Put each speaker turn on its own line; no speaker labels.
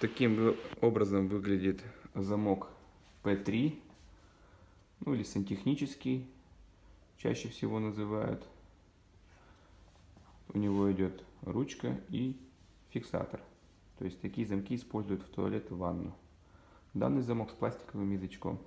Таким образом выглядит замок P3, ну или сантехнический, чаще всего называют. У него идет ручка и фиксатор. То есть такие замки используют в туалет и ванну. Данный замок с пластиковым язычком.